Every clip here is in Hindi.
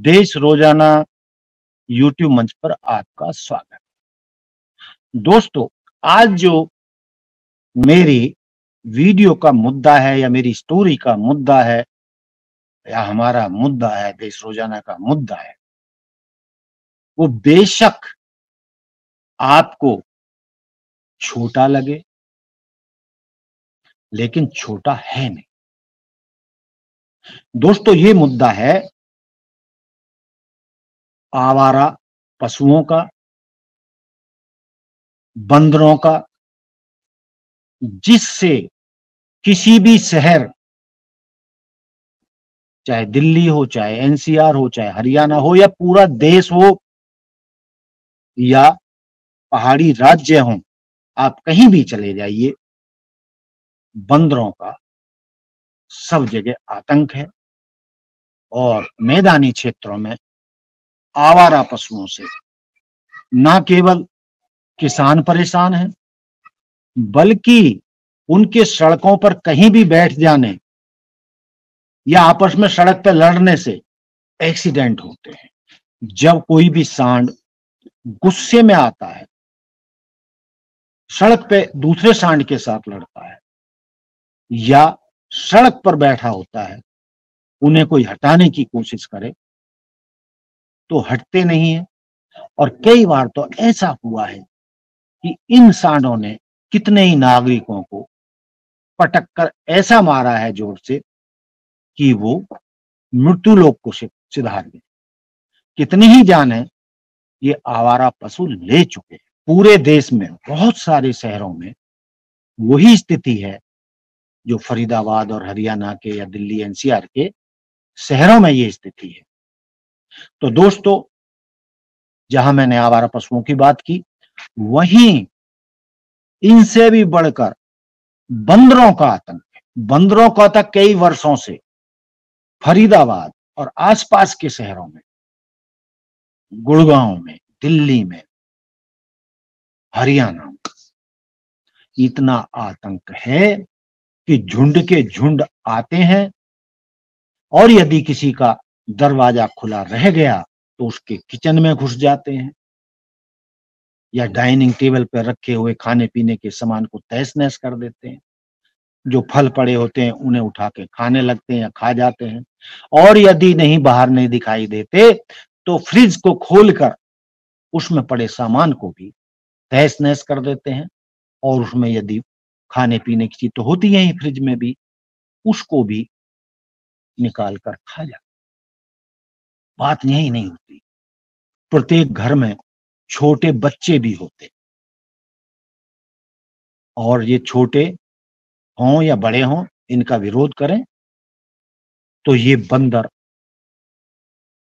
देश रोज़ाना यूट्यूब मंच पर आपका स्वागत। दोस्तों, आज जो मेरी वीडियो का मुद्दा है या मेरी स्टोरी का मुद्दा है, या हमारा मुद्दा है, देश रोज़ाना का मुद्दा है, वो बेशक आपको छोटा लगे, लेकिन छोटा है नहीं। दोस्तों, ये मुद्दा है आवारा, पशुओं का, बंदरों का, जिससे किसी भी शहर, चाहे दिल्ली हो, चाहे एनसीआर हो, चाहे हरियाणा हो, या पूरा देश हो, या पहाड़ी राज्य हो, आप कहीं भी चले जाइए, बंदरों का सब जगह आतंक है और मैदानी क्षेत्रों में आवारा पशुओं से। न केवल किसान परेशान है, बल्कि उनके सड़कों पर कहीं भी बैठ जाने या आपस में सड़क पर लड़ने से एक्सीडेंट होते हैं। जब कोई भी सांड गुस्से में आता है, सड़क पे दूसरे सांड के साथ लड़ता है या सड़क पर बैठा होता है, उन्हें कोई हटाने की कोशिश करे तो हटते नहीं है। और कई बार तो ऐसा हुआ है कि इन सांडों ने कितने ही नागरिकों को पटक कर ऐसा मारा है ज़ोर से कि वो मृत्यु लोक को सिधार गए। कितनी ही जान है, ये आवारा पशु ले चुके हैं। पूरे देश में, बहुत सारे शहरों में वही स्थिति है जो फरीदाबाद और हरियाणा के या दिल्ली एनसीआर के शहरों में ये स्थिति है। तो दोस्तों, जहाँ मैंने आवारा पशुओं की बात की, वहीं इनसे भी बढ़कर बंदरों का आतंक बंदरों का आतंक कई वर्षों से फरीदाबाद और आसपास के शहरों में, गुड़गांव में, दिल्ली में, हरियाणा में इतना आतंक है कि झुंड के झुंड आते हैं और यदि किसी का दरवाज़ा खुला रह गया तो उसके किचन में घुस जाते हैं। या डाइनिंग टेबल पर रखे हुए खाने पीने के सामान को तहस नहस कर देते हैं। जो फल पड़े होते हैं, उन्हें उठा के खाने लगते हैं या खा जाते हैं। और यदि नहीं, बाहर नहीं दिखाई देते तो फ्रिज को खोलकर उसमें पड़े सामान को भी तहस नहस कर देते हैं। और उसमें यदि खाने पीने की चीज़ तो होती है ही फ्रिज में भी, उसको भी निकाल कर खा जाते बात यही नहीं होती। प्रत्येक घर में छोटे बच्चे भी होते। और ये छोटे हों या बड़े हों, इनका विरोध करें तो ये बंदर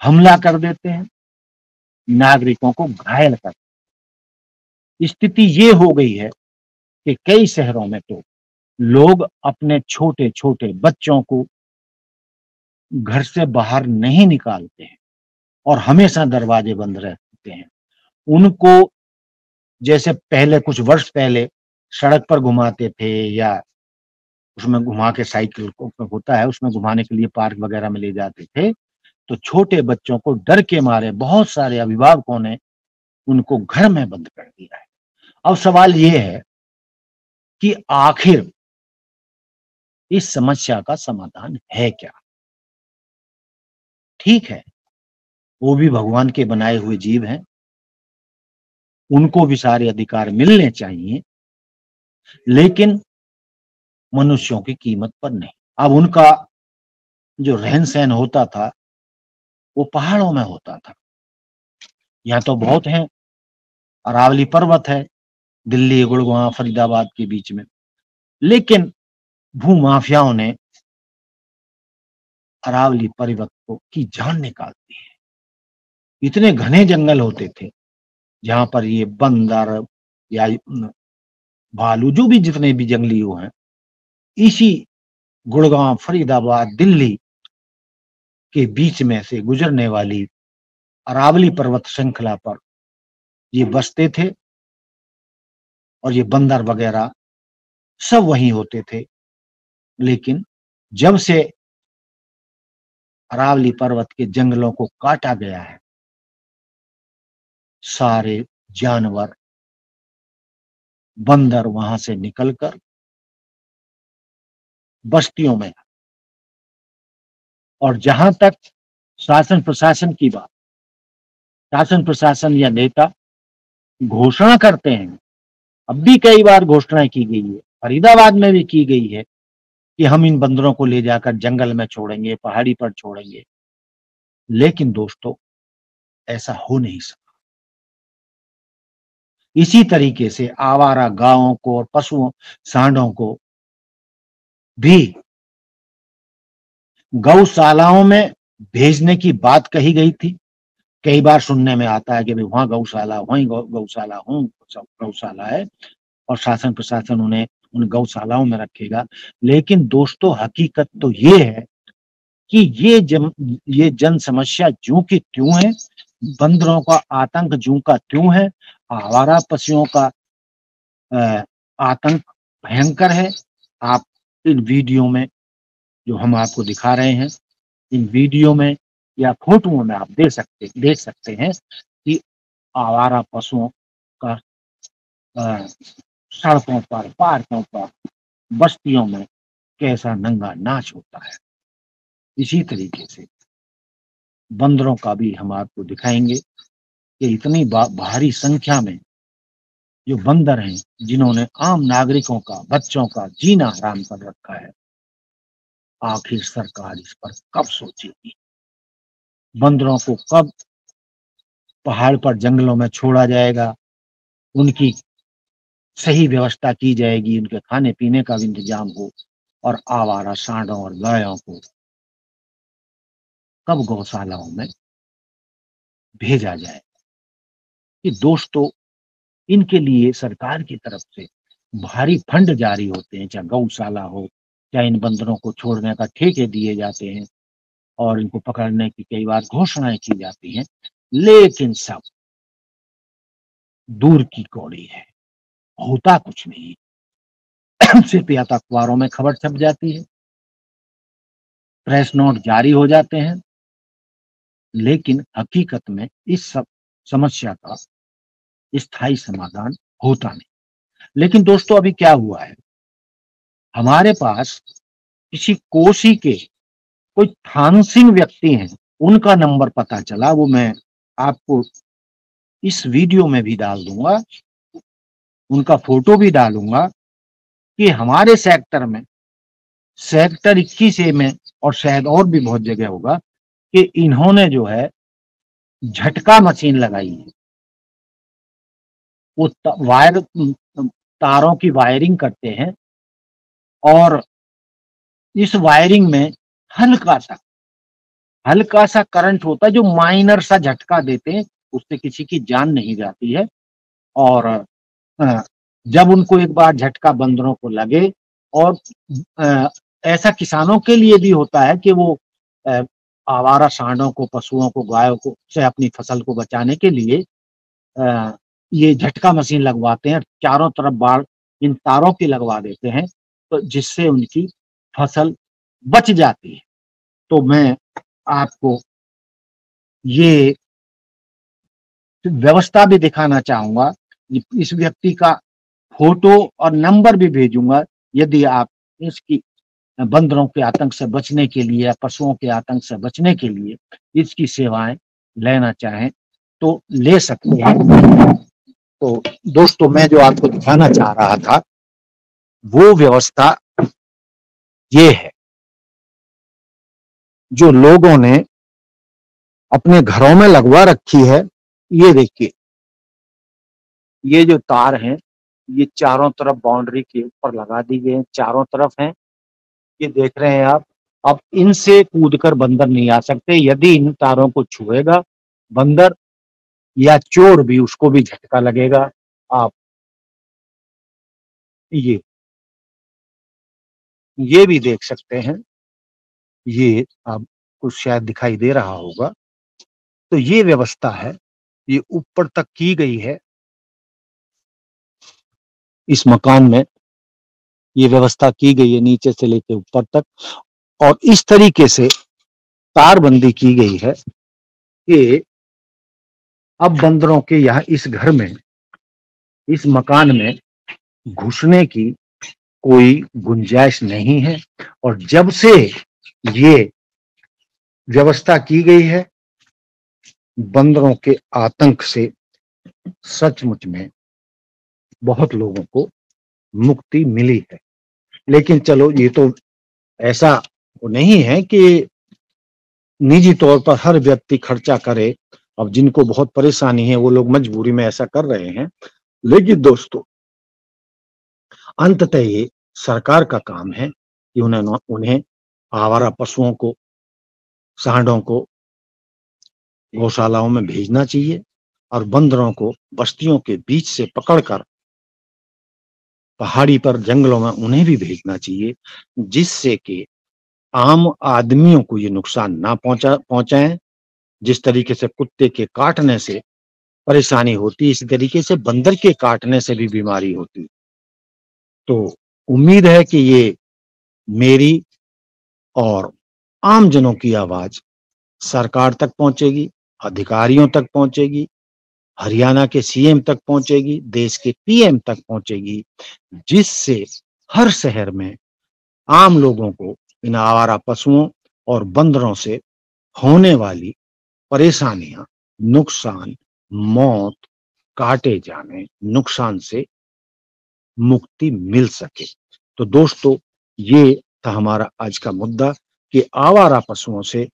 हमला कर देते हैं, नागरिकों को घायल कर स्थिति ये हो गई है कि कई शहरों में तो लोग अपने छोटे छोटे बच्चों को घर से बाहर नहीं निकालते हैं और हमेशा दरवाजे बंद रहते हैं। उनको जैसे पहले, कुछ वर्ष पहले सड़क पर घुमाते थे या उसमें घुमा के साइकिल को होता है, उसमें घुमाने के लिए पार्क वगैरह में ले जाते थे तो छोटे बच्चों को डर के मारे बहुत सारे अभिभावकों ने उनको घर में बंद कर दिया है। अब सवाल ये है कि आखिर इस समस्या का समाधान है क्या? ठीक है, वो भी भगवान के बनाए हुए जीव हैं। उनको भी सारे अधिकार मिलने चाहिए, लेकिन मनुष्यों की कीमत पर नहीं। अब उनका जो रहन सहन होता था, वो पहाड़ों में होता था। यहाँ तो बहुत है, अरावली पर्वत है, दिल्ली, गुड़गांव, फरीदाबाद के बीच में। लेकिन भूमाफियाओं ने अरावली पर्वत को की जान निकालती है। इतने घने जंगल होते थे, जहाँ पर ये बंदर या भालू जो भी जितने भी जंगली हो हैं, इसी गुड़गांव, फरीदाबाद, दिल्ली के बीच में से गुजरने वाली अरावली पर्वत श्रृंखला पर ये बसते थे और ये बंदर वगैरह सब वहीं होते थे। लेकिन जब से अरावली पर्वत के जंगलों को काटा गया है। सारे जानवर बंदर वहाँ से निकलकर बस्तियों में और जहाँ तक शासन प्रशासन की बात, शासन प्रशासन या नेता घोषणा करते हैं, अब भी कई बार घोषणाएँ की गई है, फरीदाबाद में भी की गई है कि हम इन बंदरों को ले जाकर जंगल में छोड़ेंगे, पहाड़ी पर छोड़ेंगे। लेकिन दोस्तों, ऐसा हो नहीं सकता। इसी तरीके से आवारा गाँवों को और पशुओं, सांडों को भी गौशालाओं में भेजने की बात कही गई थी। कई बार सुनने में आता है कि भाई, वहाँ गौशाला, वहीं गौशाला हूँ गौशाला है। और शासन प्रशासन उन्हें उन गौशालाओं में रखेगा। लेकिन दोस्तों, हकीकत तो ये है कि ये जन ये जन समस्या जू की त्यों है? बंदरों का आतंक जू का त्यों है? आवारा पशुओं का आतंक भयंकर है। आप इन वीडियो में जो हम आपको दिखा रहे हैं, इन वीडियो में या फोटोओं में आप देख सकते देख सकते हैं कि आवारा पशुओं का सड़कों पर पार्कों पर बस्तियों में कैसा नंगा नाच होता है। इसी तरीके से बंदरों का भी हम आपको दिखाएँगे कि इतनी भारी संख्या में जो बंदर हैं, जिन्होंने आम नागरिकों का, बच्चों का जीना हराम कर रखा है, आखिर सरकार इस पर कब सोचेगी? बंदरों को कब पहाड़ पर जंगलों में छोड़ा जाएगा? उनकी सही व्यवस्था की जाएगी, उनके खाने पीने का भी इंतज़ाम हो और आवारा सांडों और गायों को कब गौशालाओं में भेजा जाए। कि दोस्तों, इनके लिए सरकार की तरफ़ से भारी फंड जारी होते हैं, चाहे गौशाला हो, चाहे इन बंदरों को छोड़ने का ठेके दिए जाते हैं और इनको पकड़ने की कई बार घोषणाएँ की जाती हैं, लेकिन सब दूर की कौड़ी है। होता कुछ नहीं। सिर्फ़ या तो अखबारों में खबर छप जाती है। प्रेस नोट जारी हो जाते हैं। लेकिन हकीकत में इस सब समस्या का स्थायी समाधान होता नहीं। लेकिन दोस्तों, अभी क्या हुआ है? हमारे पास किसी कोसी के कोई थानसिंह व्यक्ति हैं, उनका नंबर पता चला, वो मैं आपको इस वीडियो में भी डाल दूँगा। उनका फ़ोटो भी डालूँगा कि हमारे सेक्टर में सेक्टर 21 ए में और शायद और भी बहुत जगह होगा कि इन्होंने जो है झटका मशीन लगाई है। वो वायर, तारों की वायरिंग करते हैं और इस वायरिंग में हल्का सा हल्का सा करंट होता है जो माइनर सा झटका देते हैं, उससे किसी की जान नहीं जाती है और जब उनको एक बार झटका बंदरों को लगे और ऐसा किसानों के लिए भी होता है कि वो आवारा सांडों को, पशुओं को, गायों को, से अपनी फ़सल को बचाने के लिए ये झटका मशीन लगवाते हैं चारों तरफ़ बाढ़, इन तारों की लगवा देते हैं तो जिससे उनकी फ़सल बच जाती है। तो मैं आपको ये व्यवस्था भी दिखाना चाहूँगा इस व्यक्ति का फ़ोटो और नंबर भी भेजूँगा। यदि आप इसकी बंदरों के आतंक से बचने के लिए या पशुओं के आतंक से बचने के लिए इसकी सेवाएँ लेना चाहें तो ले सकते हैं। तो दोस्तों, मैं जो आपको दिखाना चाह रहा था, वो व्यवस्था ये है। जो लोगों ने अपने घरों में लगवा रखी है, ये देखिए ये जो तार हैं, ये चारों तरफ़ बाउंड्री के ऊपर लगा दी गई है, चारों तरफ़ हैं। ये देख रहे हैं आप, अब इनसे कूदकर बंदर नहीं आ सकते। यदि इन तारों को छुएगा बंदर या चोर भी, उसको भी झटका लगेगा। आप ये ये भी देख सकते हैं। ये आपको शायद दिखाई दे रहा होगा। तो ये व्यवस्था है, ये ऊपर तक की गई है। इस मकान में ये व्यवस्था की गई है नीचे से लेकर ऊपर तक। और इस तरीके से तारबंदी की गई है कि अब बंदरों के यहाँ इस घर में, इस मकान में घुसने की कोई गुंजाइश नहीं है। और जब से ये व्यवस्था की गई है, बंदरों के आतंक से सचमुच में बहुत लोगों को मुक्ति मिली है। लेकिन चलो, ये तो ऐसा नहीं है कि निजी तौर पर हर व्यक्ति खर्चा करे, अब जिनको बहुत परेशानी है, वो लोग मजबूरी में ऐसा कर रहे हैं। लेकिन दोस्तों, अंततः ये सरकार का काम है कि उन्हें उन्हें आवारा पशुओं को, सांडों को गौशालाओं में भेजना चाहिए और बंदरों को बस्तियों के बीच से पकड़कर पहाड़ी पर जंगलों में उन्हें भी भेजना चाहिए, जिससे कि आम आदमियों को ये नुकसान ना पहुँचा, पहुंचाएँ। जिस तरीके से कुत्ते के काटने से परेशानी होती, इसी तरीके से बंदर के काटने से भी बीमारी होती। तो उम्मीद है कि ये मेरी और आम जनों की आवाज़ सरकार तक पहुंचेगी, अधिकारियों तक पहुंचेगी हरियाणा के सीएम तक पहुंचेगी, देश के पीएम तक पहुंचेगी, जिससे हर शहर में आम लोगों को इन आवारा पशुओं और बंदरों से होने वाली परेशानियाँ, नुकसान, मौत, काटे जाने, नुकसान से मुक्ति मिल सके। तो दोस्तों, ये था हमारा आज का मुद्दा कि आवारा पशुओं से,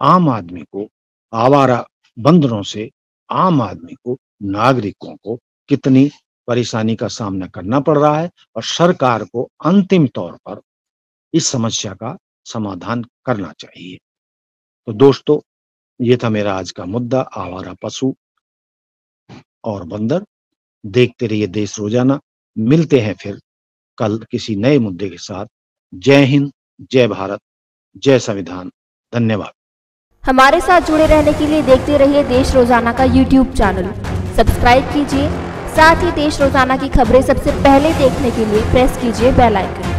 आम आदमी को आवारा बंदरों से आम आदमी को, नागरिकों को कितनी परेशानी का सामना करना पड़ रहा है और सरकार को अंतिम तौर पर इस समस्या का समाधान करना चाहिए। तो दोस्तों, ये था मेरा आज का मुद्दा, आवारा पशु और बंदर। देखते रहिए देश रोज़ाना। मिलते हैं फिर कल किसी नए मुद्दे के साथ। जय हिंद, जय भारत, जय संविधान। धन्यवाद। हमारे साथ जुड़े रहने के लिए देखते रहिए देश रोज़ाना का यूट्यूब चैनल सब्सक्राइब कीजिए, साथ ही देश रोज़ाना की खबरें सबसे पहले देखने के लिए प्रेस कीजिए बेल आइकन